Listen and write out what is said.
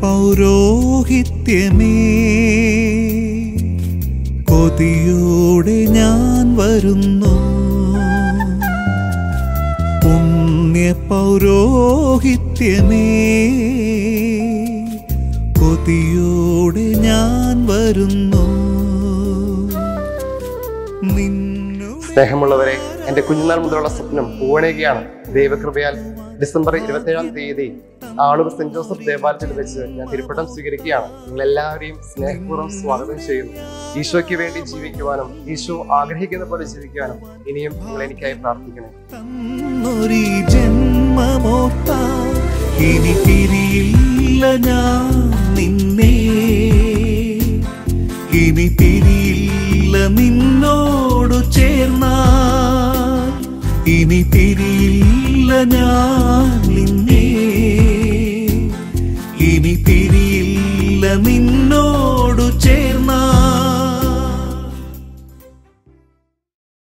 പൗരോഹിത്യമേ. കൊതിയോടെ ഞാൻ വരുന്നു. പുണ്യ പൗരോഹിത്യമേ കൊതിയോടെ ഞാൻ വരുന്നു. സ്നേഹമുള്ളവരെ എന്റെ കുഞ്ഞുനാൾ മുതലുള്ള സ്വപ്നം പൂവണയുകയാണ്. ദൈവകൃപയാൽ ഡിസംബർ ഇരുപത്തേഴാം തീയതി ആളൂർ സെന്റ് ജോസഫ് ദേവാലയത്തിൽ വെച്ച് ഞാൻ തിരുപ്പട്ടം സ്വീകരിക്കുകയാണ്. നിങ്ങൾ എല്ലാവരെയും സ്നേഹപൂർവം സ്വാഗതം ചെയ്യുന്നു. ഈശോയ്ക്ക് വേണ്ടി ജീവിക്കുവാനും ഈശോ ആഗ്രഹിക്കുന്ന പോലെ ജീവിക്കുവാനും ഇനിയും നിങ്ങൾ എനിക്കായി പ്രാർത്ഥിക്കണം ഇനി പിരിയില്ല ഞാൻ നിന്നെ. നിന്നോടു ചേർന്നാൽ ഇനി പിരിയില്ല ഞാൻ ഇന്നമിന്നോ